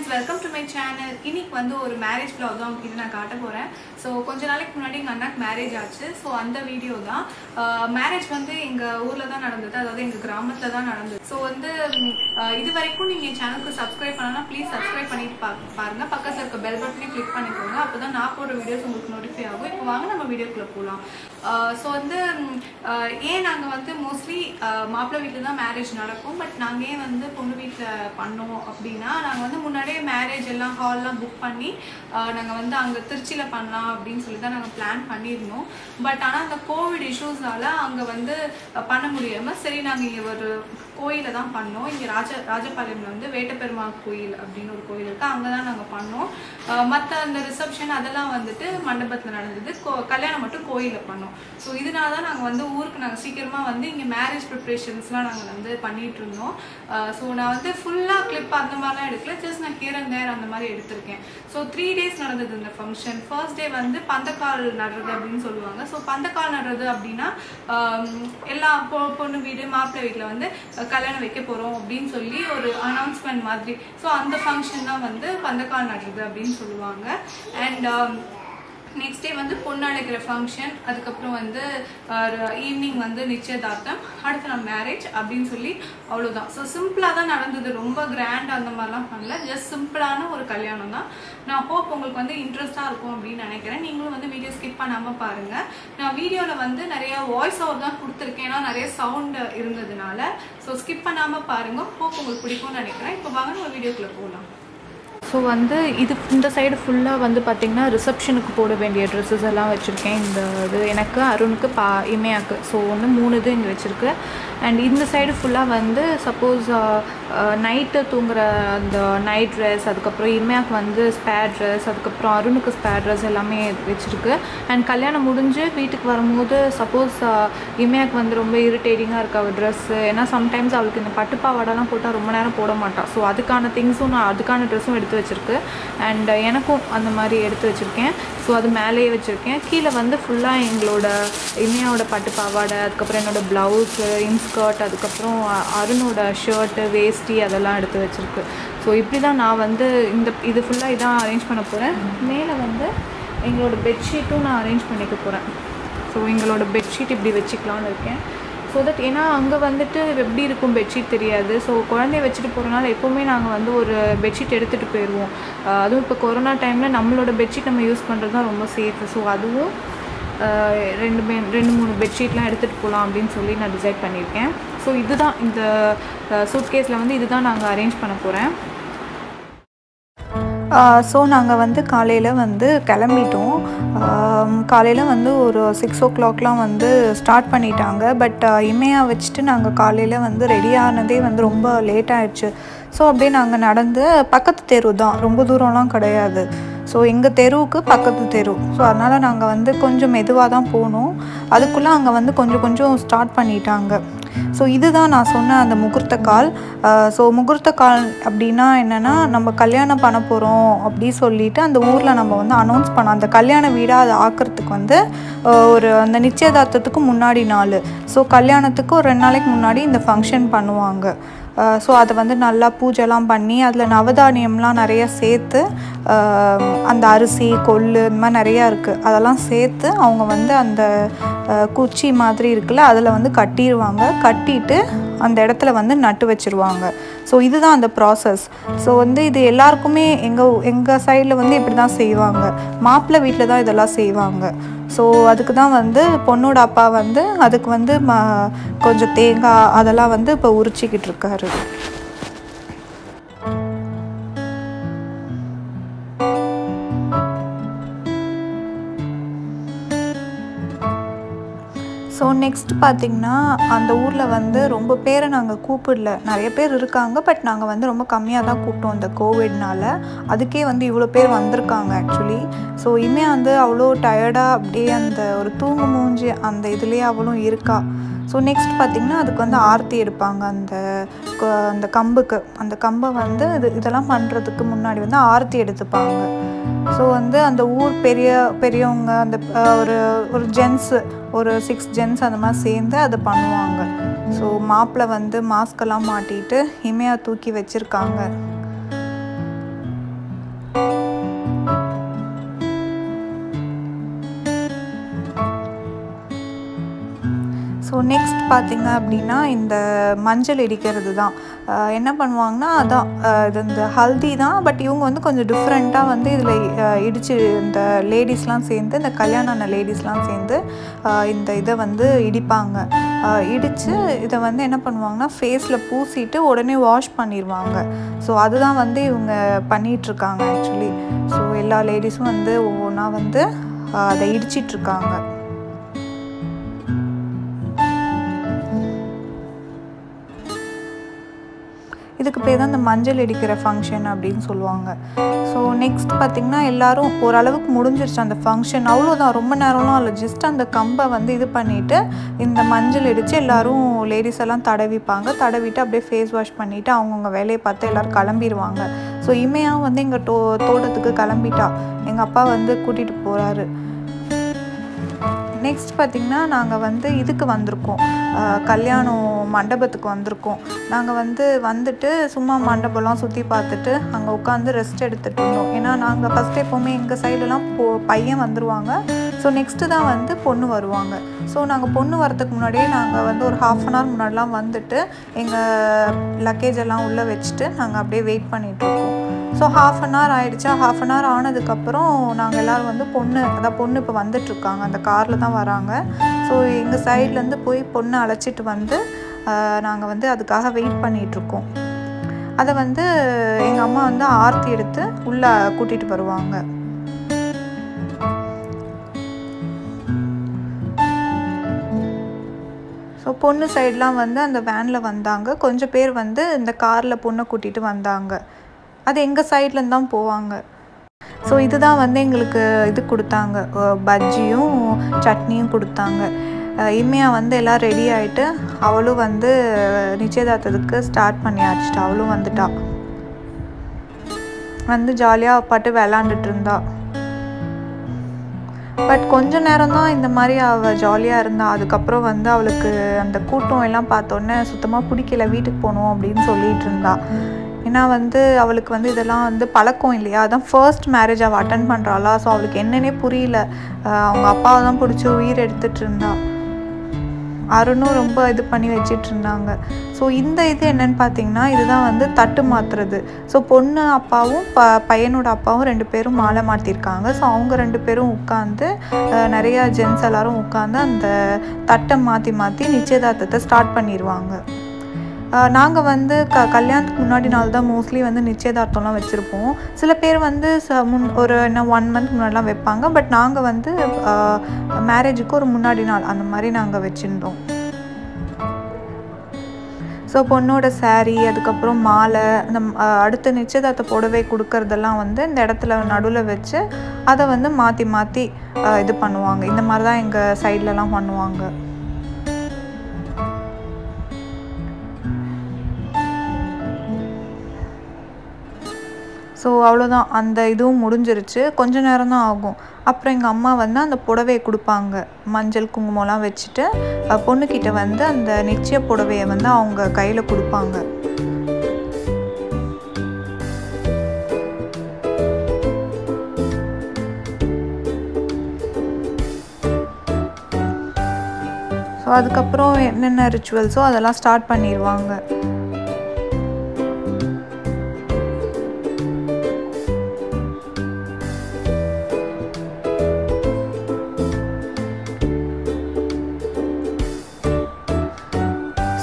Friends welcome to my channel இன்னைக்கு வந்து ஒரு மேரேஜ் ப்ளாக் தான் உங்களுக்கு நான் காட்ட போகிறேன் ஸோ கொஞ்ச நாளைக்கு முன்னாடி எங்கள் அண்ணாக்கு மேரேஜ் ஆச்சு. ஸோ அந்த வீடியோ தான். மேரேஜ் வந்து எங்கள் ஊரில் தான் நடந்தது. அதாவது எங்கள் கிராமத்தில் தான் நடந்தது. ஸோ வந்து இது வரைக்கும் நீங்கள் என் சேனலுக்கு சப்ஸ்கிரைப் பண்ணலாம் ப்ளீஸ் சப்ஸ்கிரைப் பண்ணிட்டு பா பாருங்க. பக்கத்தில் இருக்க பெல் பட்டனையும் கிளிக் பண்ணிக்கோங்க. அப்போ தான் நான் போடுற வீடியோஸ் உங்களுக்கு நோட்டிஃபை ஆகும். இப்போ வாங்க நம்ம வீடியோக்குள்ளே போகலாம் ஸோ வந்து ஏன் நாங்கள் வந்து மோஸ்ட்லி மாப்பிள்ளை வீட்டில் தான் மேரேஜ் நடக்கும் பட் நாங்கள் ஏன் வந்து பொண்ணு வீட்டில் பண்ணோம் அப்படின்னா நாங்கள் வந்து முன்னாடியே மேரேஜ் எல்லாம் ஹால்லாம் புக் பண்ணி நாங்கள் வந்து அங்கே திருச்சியில் பண்ணலாம் அப்படின்னு சொல்லி தான் நாங்கள் பிளான் பண்ணியிருந்தோம். பட் ஆனால் அந்த கோவிட் இஷ்யூஸ்னால அங்கே வந்து பண்ண முடியாமல் சரி நாங்கள் இங்கே ஒரு கோயிலில் தான் பண்ணோம். இங்கே ராஜ ராஜபாளையம்ல வந்து வேட்டப்பெருமாள் கோயில் அப்படின்னு ஒரு கோயில் இருக்குது அங்கே தான் நாங்கள் பண்ணோம். மற்ற அந்த ரிசப்ஷன் அதெல்லாம் வந்துட்டு மண்டபத்தில் நடந்தது. கோ- கல்யாணம் மட்டும் கோயிலில் பண்ணோம். ஸோ இதனால தான் நாங்கள் வந்து ஊருக்கு நாங்கள் சீக்கிரமாக வந்து இங்கே மேரேஜ் ப்ரிப்ரேஷன்ஸ்லாம் நாங்கள் வந்து பண்ணிகிட்டு இருந்தோம். ஸோ நான் வந்து ஃபுல்லாக கிளிப் அந்த மாதிரிலாம் எடுக்கல. ஜஸ்ட் நான் ஹியர் அண்ட் தேர் அந்த மாதிரி எடுத்திருக்கேன். ஸோ த்ரீ டேஸ் நடந்தது இந்த ஃபங்க்ஷன் ஃபர்ஸ்ட் டே வந்து பந்தக்கால் நடுறது அப்படின்னு சொல்லுவாங்க. ஸோ பந்தக்கால் நடுறது அப்படின்னா எல்லா பொ பொண்ணு வீடு மாப்பிள்ளை வீட்டில் வந்து கல்யாணம் வைக்க போகிறோம் அப்படின்னு சொல்லி ஒரு அனௌன்ஸ்மெண்ட் மாதிரி. ஸோ அந்த ஃபங்க்ஷன் தான் வந்து பந்தக்கால் நடுறது அப்படின்னு சொல்லுவாங்க. அண்ட் நெக்ஸ்ட் டே வந்து பொண்ணு ஃபங்க்ஷன் அதுக்கப்புறம் வந்து ஈவினிங் வந்து நிச்சயதார்த்தம் அடுத்து நான் மேரேஜ் அப்படின்னு சொல்லி அவ்வளோதான் ஸோ சிம்பிளாக தான் நடந்தது. ரொம்ப கிராண்ட் அந்த மாதிரிலாம் பண்ணல. ஜஸ்ட் சிம்பிளான ஒரு கல்யாணம் தான். நான் ஹோப் உங்களுக்கு வந்து இன்ட்ரெஸ்டாக இருக்கும் அப்படின்னு நினைக்கிறேன். நீங்களும் வந்து வீடியோ ஸ்கிப் பண்ணாமல் பாருங்கள் நான் வீடியோவில் வந்து நிறைய வாய்ஸ் ஓவர் தான் கொடுத்துருக்கேன். ஏன்னா நிறைய சவுண்டு இருந்ததுனால. ஸோ ஸ்கிப் பண்ணாமல் பாருங்கள் ஹோப் உங்களுக்கு பிடிக்கும்னு நினைக்கிறேன். இப்போ வாங்க நம்ம வீடியோக்குள்ளே போகலாம் ஸோ வந்து இது இந்த சைடு ஃபுல்லாக வந்து பார்த்திங்கன்னா ரிசப்ஷனுக்கு போட வேண்டிய ட்ரெஸ்ஸஸ் எல்லாம் வச்சுருக்கேன். இந்த இது எனக்கு அருணுக்கு பா இமையாக்கு. ஸோ ஒன்று மூணு இது இங்கே வச்சுருக்கு. அண்ட் இந்த சைடு ஃபுல்லாக வந்து சப்போஸ் நைட்டு தூங்குற அந்த நைட் ட்ரெஸ் அதுக்கப்புறம் இமையாக்கு வந்து ஸ்பேர் ட்ரெஸ் அதுக்கப்புறம் அருணுக்கு ஸ்பேர் ட்ரெஸ் எல்லாமே வச்சுருக்கு. அண்ட் கல்யாணம் முடிஞ்சு வீட்டுக்கு வரும்போது சப்போஸ் இமையாக்கு வந்து ரொம்ப இரிட்டேட்டிங்காக இருக்க அவள் ட்ரெஸ்ஸு ஏன்னா சம்டைம்ஸ் அவளுக்கு இந்த பட்டுப்பாவாடெல்லாம் போட்டால் ரொம்ப நேரம் போட மாட்டாள் ஸோ அதுக்கான திங்ஸும் நான் அதுக்கான ட்ரெஸ்ஸும் எடுத்து வச்சுருக்கு. அண்ட் uh, எனக்கும் அந்த மாதிரி எடுத்து வச்சுருக்கேன். ஸோ அது மேலேயே வச்சுருக்கேன். கீழே வந்து ஃபுல்லாக எங்களோட இனியாவோட பட்டு பாவாடை அதுக்கப்புறம் என்னோட ப்ளவுஸு இன்ஸ்கர்ட் அதுக்கப்புறம் அருணோட ஷர்ட்டு வேஷ்டி அதெல்லாம் எடுத்து வச்சுருக்கு. ஸோ இப்படி தான் நான் வந்து இந்த இது ஃபுல்லாக இதான் அரேஞ்ச் பண்ண போகிறேன் மேலே வந்து எங்களோட பெட்ஷீட்டும் நான் அரேஞ்ச் பண்ணிக்க போகிறேன் ஸோ எங்களோட பெட்ஷீட் இப்படி வச்சுக்கலான்னு இருக்கேன். ஸோ தட் ஏன்னா அங்கே வந்துட்டு எப்படி இருக்கும் பெட்ஷீட் தெரியாது. ஸோ குழந்தைய வச்சுட்டு போகிறனால எப்போவுமே நாங்கள் வந்து ஒரு பெட்ஷீட் எடுத்துகிட்டு போயிடுவோம் அதுவும் இப்போ கொரோனா டைமில் நம்மளோட பெட்ஷீட் நம்ம யூஸ் பண்ணுறது தான் ரொம்ப சேஃப் ஸோ அதுவும் ரெண்டு மே ரெண்டு மூணு பெட்ஷீட்லாம் எடுத்துகிட்டு போகலாம் அப்படின்னு சொல்லி நான் டிசைட் பண்ணியிருக்கேன். ஸோ இதுதான் இந்த சூட்கேஸில் வந்து இதுதான் நாங்கள் அரேஞ்ச் பண்ண போகிறேன் ஸோ நாங்கள் வந்து காலையில் வந்து கிளம்பிட்டோம். காலையில் வந்து ஒரு சிக்ஸ் ஓ கிளாக்லாம் வந்து ஸ்டார்ட் பண்ணிட்டாங்க. பட் இமையாக வச்சுட்டு நாங்கள் காலையில் வந்து ரெடி ஆனதே வந்து ரொம்ப லேட் ஆயிடுச்சு. ஸோ அப்படியே நாங்கள் நடந்து பக்கத்து தெரு தான் ரொம்ப தூரம்லாம் கிடையாது. ஸோ எங்கள் தெருவுக்கு பக்கத்து தெரு. ஸோ அதனால் நாங்கள் வந்து கொஞ்சம் மெதுவாக தான் போனோம். அதுக்குள்ளே அங்கே வந்து கொஞ்சம் கொஞ்சம் ஸ்டார்ட் பண்ணிட்டாங்க. ஸோ இதுதான் நான் சொன்ன அந்த முகூர்த்த கால். ஸோ முகூர்த்த கால் அப்படின்னா என்னென்னா நம்ம கல்யாணம் பண்ண போகிறோம் அப்படி சொல்லிட்டு அந்த ஊரில் நம்ம வந்து அனௌன்ஸ் பண்ணோம். அந்த கல்யாண வீடாக அதை ஆக்கிறதுக்கு வந்து ஒரு அந்த நிச்சயதார்த்தத்துக்கு முன்னாடி நாள். ஸோ கல்யாணத்துக்கு ஒரு ரெண்டு நாளைக்கு முன்னாடி இந்த ஃபங்க்ஷன் பண்ணுவாங்க. ஸோ அதை வந்து நல்லா பூஜைலாம் பண்ணி அதில் நவதானியம்லாம் நிறைய சேர்த்து அந்த அரிசி கொள்ளு இந்த மாதிரி நிறையா இருக்குது அதெல்லாம் சேர்த்து அவங்க வந்து அந்த குச்சி மாதிரி இருக்குல்ல அதில் வந்து கட்டிடுவாங்க. கட்டிட்டு அந்த இடத்துல வந்து நட்டு வச்சிருவாங்க. ஸோ இதுதான் அந்த ப்ராசஸ் ஸோ வந்து இது எல்லாருக்குமே எங்கள் எங்கள் சைடில் வந்து இப்படி தான் செய்வாங்க. மாப்பிள்ளை வீட்டில் தான் இதெல்லாம் செய்வாங்க. ஸோ அதுக்கு தான் வந்து பொண்ணோட அப்பா வந்து அதுக்கு வந்து ம கொஞ்சம் தேங்காய் அதெல்லாம் வந்து இப்போ உரிச்சிக்கிட்டு இருக்காரு. ஸோ நெக்ஸ்ட் பார்த்திங்கன்னா அந்த ஊரில் வந்து ரொம்ப பேரை நாங்கள் கூப்பிடல. நிறைய பேர் இருக்காங்க பட் நாங்கள் வந்து ரொம்ப கம்மியாக தான் கூப்பிட்டோம் இந்த கோவிட்னால அதுக்கே வந்து இவ்வளோ பேர் வந்திருக்காங்க ஆக்சுவலி ஸோ இனிமே வந்து அவ்வளோ டயர்டாக அப்படியே அந்த ஒரு தூங்கு மூஞ்சி அந்த இதுலேயே அவளும் இருக்கா. ஸோ நெக்ஸ்ட் பார்த்திங்கன்னா அதுக்கு வந்து ஆர்த்தி எடுப்பாங்க. அந்த க- அந்த கம்புக்கு. அந்த கம்பை வந்து இது இதெல்லாம் பண்ணுறதுக்கு முன்னாடி வந்து ஆர்த்தி எடுத்துப்பாங்க. ஸோ வந்து அந்த ஊர் பெரிய பெரியவங்க அந்த ஒரு ஒரு ஜென்ஸு ஒரு சிக்ஸ் ஜென்ஸ் அந்த மாதிரி சேர்ந்து அதை பண்ணுவாங்க. ஸோ மாப்பிள்ளை வந்து மாஸ்கெல்லாம் மாட்டிட்டு இமையாக தூக்கி வச்சுருக்காங்க. பார்த்தீங்க அப்படின்னா இந்த மஞ்சள் இடிக்கிறது தான். என்ன பண்ணுவாங்கன்னா அதான் இது இந்த ஹல்தி தான் பட் இவங்க வந்து கொஞ்சம் டிஃப்ரெண்ட்டாக வந்து இதில் இடித்து இந்த லேடிஸ்லாம் சேர்ந்து இந்த கல்யாணம் ஆன லேடிஸ்லாம் சேர்ந்து இந்த இதை வந்து இடிப்பாங்க. இடித்து இதை வந்து என்ன பண்ணுவாங்கன்னா ஃபேஸில் பூசிட்டு உடனே வாஷ் பண்ணிடுவாங்க ஸோ அதுதான் வந்து இவங்க பண்ணிகிட்ருக்காங்க ஆக்சுவலி ஸோ எல்லா லேடிஸும் வந்து ஒவ்வொன்றா வந்து அதை இடிச்சிட்ருக்காங்க இதுக்கு பேர் தான் இந்த மஞ்சள் அடிக்கிற ஃபங்க்ஷன் அப்படின்னு சொல்லுவாங்க. ஸோ நெக்ஸ்ட் பார்த்திங்கன்னா எல்லாரும் ஓரளவுக்கு முடிஞ்சிருச்சு அந்த ஃபங்க்ஷன் அவ்வளோதான் ரொம்ப நேரம்லாம் இல்லை. ஜஸ்ட் அந்த கம்பை வந்து இது பண்ணிவிட்டு இந்த மஞ்சள் அடித்து எல்லோரும் லேடிஸ் எல்லாம் தடவிப்பாங்க. தடவிட்டு அப்படியே ஃபேஸ் வாஷ் பண்ணிவிட்டு அவங்கவுங்க வேலையை பார்த்து எல்லோரும் கிளம்பிடுவாங்க ஸோ இமையாக வந்து எங்கள் தோ தோட்டத்துக்கு கிளம்பிட்டா. எங்கள் அப்பா வந்து கூட்டிகிட்டு போகிறாரு நெக்ஸ்ட் பார்த்திங்கன்னா நாங்கள் வந்து இதுக்கு வந்திருக்கோம். கல்யாணம் மண்டபத்துக்கு வந்திருக்கோம். நாங்கள் வந்து வந்துட்டு சும்மா மண்டபம்லாம் சுற்றி பார்த்துட்டு அங்கே உட்காந்து ரெஸ்ட் எடுத்துகிட்டு இருந்தோம். ஏன்னா நாங்கள் ஃபஸ்ட் எப்போவுமே எங்கள் சைடுலலாம் போ பையன் வந்துடுவாங்க ஸோ நெக்ஸ்ட்டு தான் வந்து பொண்ணு வருவாங்க. ஸோ நாங்கள் பொண்ணு வரதுக்கு முன்னாடியே நாங்கள் வந்து ஒரு ஹாஃப் அன் ஹவர் முன்னாடிலாம் வந்துட்டு எங்கள் லக்கேஜ் எல்லாம் உள்ளே வச்சுட்டு நாங்கள் அப்படியே வெயிட் பண்ணிகிட்ருக்கோம் ஸோ ஹாஃப் அன் ஹவர் ஆகிடுச்சா ஹாஃப் அன் ஹவர் ஆனதுக்கப்புறம் நாங்கள் எல்லோரும் வந்து பொண்ணு அதான் பொண்ணு இப்போ வந்துட்டுருக்காங்க. அந்த காரில் தான் வராங்க. ஸோ எங்கள் சைட்லேருந்து போய் பொண்ணை அழைச்சிட்டு வந்து நாங்கள் வந்து அதுக்காக வெயிட் பண்ணிகிட்ருக்கோம் அதை வந்து எங்கள் அம்மா வந்து ஆர்த்தி எடுத்து உள்ளே கூட்டிகிட்டு வருவாங்க. பொண்ணு சைட்லாம் வந்து அந்த வேனில் வந்தாங்க. கொஞ்சம் பேர் வந்து இந்த காரில் பொண்ணை கூட்டிகிட்டு வந்தாங்க. அது எங்கள் சைட்லேருந்து தான் போவாங்க. ஸோ இதுதான் வந்து எங்களுக்கு இது கொடுத்தாங்க. பஜ்ஜியும் சட்னியும் கொடுத்தாங்க. அஹ் இம்மையா வந்து எல்லாம் ரெடி ஆகிட்டு அவளும் வந்து நிச்சயதார்த்தத்துக்கு ஸ்டார்ட் பண்ணியாச்சுட்டா அவளும் வந்துட்டா. வந்து ஜாலியாக பாட்டு விளாண்டுட்டு இருந்தாள் பட் கொஞ்ச நேரம் தான் இந்த மாதிரி அவள் ஜாலியாக இருந்தா. அதுக்கப்புறம் வந்து அவளுக்கு அந்த கூட்டம் எல்லாம் பார்த்தோன்னே சுத்தமாக பிடிக்கல வீட்டுக்கு போகணும் அப்படின்னு சொல்லிட்டு இருந்தா. ஏன்னா வந்து அவளுக்கு வந்து இதெல்லாம் வந்து பழக்கம் இல்லையா? அதான் ஃபர்ஸ்ட் மேரேஜ் அவள் அட்டன் பண்ணுறாளா ஸோ அவளுக்கு என்னன்னே புரியல. அவங்க அப்பாவை தான் பிடிச்சி உயிர் எடுத்துகிட்டு இருந்தாள் அருணும் ரொம்ப இது பண்ணி வச்சிட்டு இருந்தாங்க ஸோ இந்த இது என்னன்னு பார்த்தீங்கன்னா இதுதான் வந்து தட்டு மாத்துறது. ஸோ பொண்ணு அப்பாவும் ப பையனோட அப்பாவும் ரெண்டு பேரும் மாலை மாற்றிருக்காங்க ஸோ அவங்க ரெண்டு பேரும் உட்காந்து நிறையா ஜென்ஸ் எல்லாரும் உட்காந்து அந்த தட்டை மாற்றி மாற்றி நிச்சயதார்த்தத்தை ஸ்டார்ட் பண்ணிடுவாங்க நாங்கள் வந்து க கல்யாணத்துக்கு முன்னாடி நாள் தான் மோஸ்ட்லி வந்து நிச்சயதார்த்தம்லாம் வச்சுருப்போம். சில பேர் வந்து ச முன் ஒரு என்ன ஒன் மந்த் முன்னாடிலாம் வைப்பாங்க. பட் நாங்கள் வந்து மேரேஜுக்கு ஒரு முன்னாடி நாள் அந்த மாதிரி நாங்கள் வச்சுருந்தோம். ஸோ பொண்ணோட சாரீ அதுக்கப்புறம் மாலை அந்த அடுத்த நிச்சயதார்த்த புடவை கொடுக்கறதெல்லாம் வந்து இந்த இடத்துல நடுவில் வச்சு அதை வந்து மாற்றி மாற்றி இது பண்ணுவாங்க. இந்த மாதிரி தான் எங்கள் சைட்லலாம் பண்ணுவாங்க. ஸோ அவ்வளோதான் அந்த இதுவும் முடிஞ்சிருச்சு. கொஞ்ச நேரம் தான் ஆகும். அப்புறம் எங்கள் அம்மா வந்து அந்த புடவையை கொடுப்பாங்க. மஞ்சள் குங்குமம்லாம் வச்சுட்டு பொண்ணுக்கிட்ட வந்து அந்த நிச்சய புடவையை வந்து அவங்க கையில் கொடுப்பாங்க. ஸோ அதுக்கப்புறம் என்னென்ன ரிச்சுவல்ஸோ அதெல்லாம் ஸ்டார்ட் பண்ணிடுவாங்க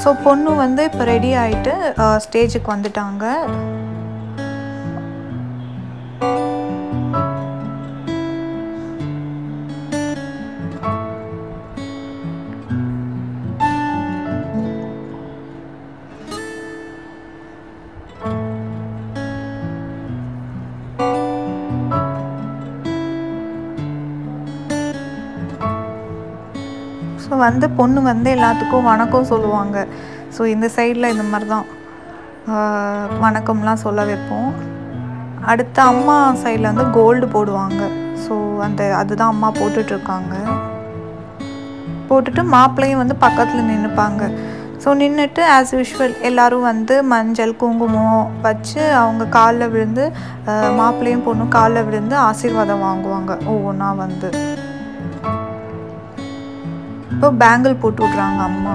ஸோ பொண்ணு வந்து இப்போ ரெடி ஆகிட்டு ஸ்டேஜுக்கு uh, வந்துட்டாங்க. வந்து பொண்ணு வந்து எல்லாத்துக்கும் வணக்கம் சொல்லுவாங்க. ஸோ இந்த சைடில் இந்த மாதிரி தான் வணக்கம்லாம் சொல்ல வைப்போம். அடுத்து அம்மா சைடில் வந்து கோல்டு போடுவாங்க. ஸோ அந்த அதுதான் அம்மா போட்டுட்ருக்காங்க. போட்டுட்டு மாப்பிள்ளையும் வந்து பக்கத்தில் நின்றுப்பாங்க ஸோ நின்றுட்டு ஆஸ் யூஷுவல் எல்லாரும் வந்து மஞ்சள் குங்குமம் வச்சு அவங்க காலில் விழுந்து மாப்பிள்ளையும் பொண்ணும் காலில் விழுந்து ஆசீர்வாதம் வாங்குவாங்க. ஒவ்வொன்றா வந்து. இப்போ பேங்கிள் போட்டு விட்றாங்க அம்மா.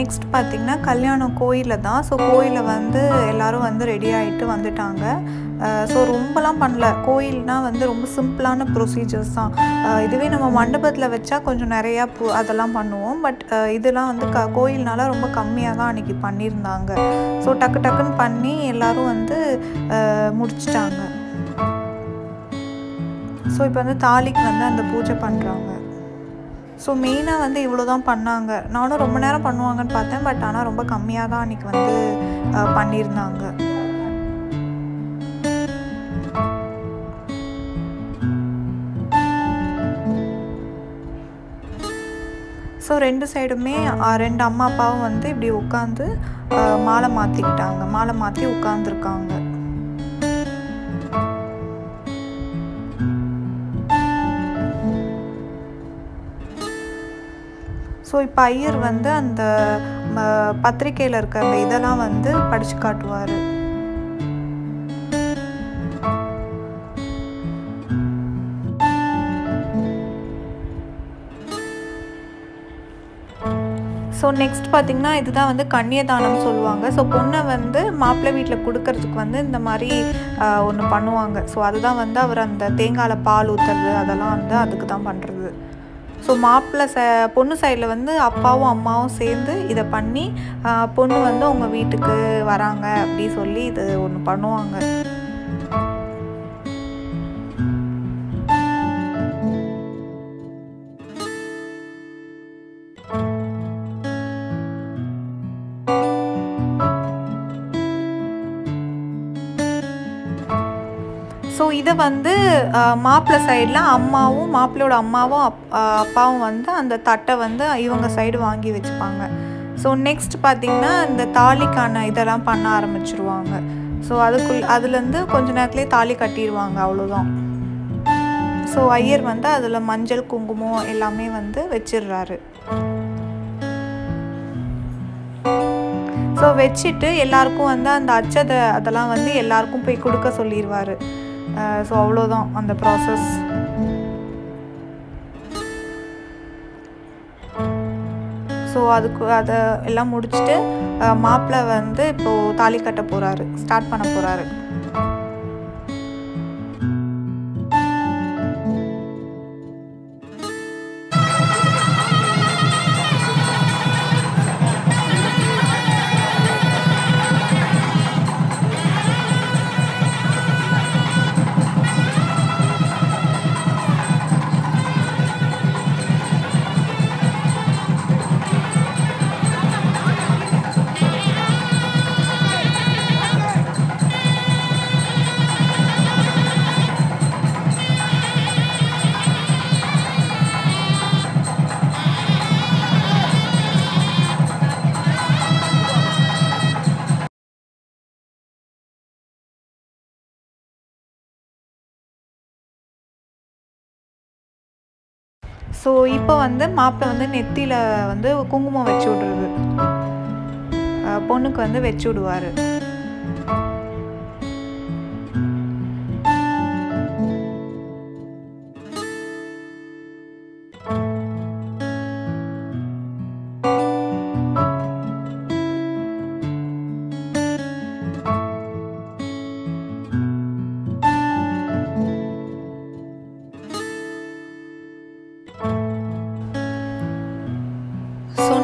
நெக்ஸ்ட் பார்த்திங்கன்னா கல்யாணம் கோயிலில் தான். ஸோ கோயிலில் வந்து எல்லோரும் வந்து ரெடி ஆகிட்டு வந்துட்டாங்க. ஸோ ரொம்பலாம் பண்ணல. கோயில்னால் வந்து ரொம்ப சிம்பிளான ப்ரொசீஜர்ஸ் தான். இதுவே நம்ம மண்டபத்தில் வச்சா கொஞ்சம் நிறையா பூ அதெல்லாம் பண்ணுவோம். பட் இதெல்லாம் வந்து க கோயில்னால ரொம்ப கம்மியாக தான் அன்றைக்கி பண்ணியிருந்தாங்க. ஸோ டக்கு டக்குன்னு பண்ணி எல்லோரும் வந்து முடிச்சிட்டாங்க. ஸோ இப்போ வந்து தாலிக்கு வந்து அந்த பூஜை பண்ணுறாங்க ஸோ மெயினாக வந்து இவ்வளோ தான் பண்ணாங்க. நானும் ரொம்ப நேரம் பண்ணுவாங்கன்னு பார்த்தேன். பட் ஆனால் ரொம்ப கம்மியாக தான் அன்றைக்கி வந்து பண்ணியிருந்தாங்க. ஸோ ரெண்டு சைடுமே ரெண்டு அம்மா அப்பாவும் வந்து இப்படி உட்காந்து மாலை மாற்றிக்கிட்டாங்க மாலை மாற்றி உட்காந்துருக்காங்க ஸோ இப்போ ஐயர் வந்து அந்த பத்திரிக்கையில் இருக்க அந்த இதெல்லாம் வந்து படித்து காட்டுவார். ஸோ நெக்ஸ்ட் பார்த்திங்கன்னா இதுதான் வந்து கன்னியதானம் சொல்லுவாங்க. ஸோ பொண்ணை வந்து மாப்பிள்ளை வீட்டில் கொடுக்கறதுக்கு வந்து இந்த மாதிரி ஒன்று பண்ணுவாங்க. ஸோ அதுதான் வந்து அவர் அந்த தேங்காயில் பால் ஊற்றுறது அதெல்லாம் வந்து அதுக்கு தான் பண்ணுறது ஸோ மாப்பிள்ளை ச பொண்ணு சைடில் வந்து அப்பாவும் அம்மாவும் சேர்ந்து இதை பண்ணி பொண்ணு வந்து அவங்க வீட்டுக்கு வராங்க அப்படி சொல்லி இது ஒன்று பண்ணுவாங்க. வந்து மாப்பிள்ளை சைடில் அம்மாவும் மாப்பிள்ளையோட அம்மாவும் அப் அப்பாவும் வந்து அந்த தட்டை வந்து இவங்க சைடு வாங்கி வச்சுப்பாங்க. ஸோ நெக்ஸ்ட் பார்த்திங்கன்னா இந்த தாலிக்கான இதெல்லாம் பண்ண ஆரம்பிச்சிருவாங்க. ஸோ அதுக்குள் அதுலேருந்து கொஞ்ச நேரத்துலேயே தாலி கட்டிடுவாங்க அவ்வளோதான் ஸோ ஐயர் வந்து அதில் மஞ்சள் குங்குமம் எல்லாமே வந்து வச்சிடுறாரு ஸோ வச்சுட்டு எல்லாருக்கும் வந்து அந்த அச்சதை அதெல்லாம் வந்து எல்லாருக்கும் போய் கொடுக்க சொல்லிடுவார் ஸோ அவ்வளோதான் அந்த ப்ராசஸ் ஸோ அதுக்கு அதை எல்லாம் முடிச்சுட்டு மாப்பிள்ளை வந்து இப்போது தாலி கட்ட போகிறாரு ஸ்டார்ட் பண்ண போகிறாரு ஸோ இப்போ வந்து மாப்பிள்ளை வந்து நெத்தியில் வந்து குங்குமம் வச்சு விடுறது. பொண்ணுக்கு வந்து வச்சு விடுவார்.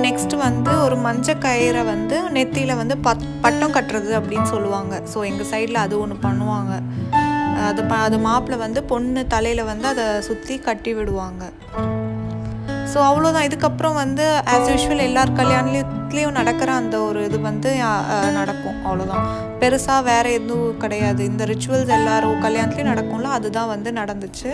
நெக்ஸ்ட் வந்து ஒரு மஞ்சள் கயிறை வந்து நெத்தியில் வந்து பத் பட்டம் கட்டுறது அப்படின்னு சொல்லுவாங்க. ஸோ எங்கள் சைடில் அது ஒன்று பண்ணுவாங்க. அது ப அது மாப்பிள்ளை வந்து பொண்ணு தலையில் வந்து அதை சுற்றி கட்டி விடுவாங்க. ஸோ அவ்வளோதான் இதுக்கப்புறம் வந்து ஆஸ் யூஷுவல் எல்லார் கல்யாணத்துலேயும் நடக்கிற அந்த ஒரு இது வந்து நடக்கும். அவ்வளோதான் பெருசாக வேறு எதுவும் கிடையாது. இந்த ரிச்சுவல்ஸ் எல்லாரும் கல்யாணத்துலேயும் நடக்கும்ல அதுதான் வந்து நடந்துச்சு.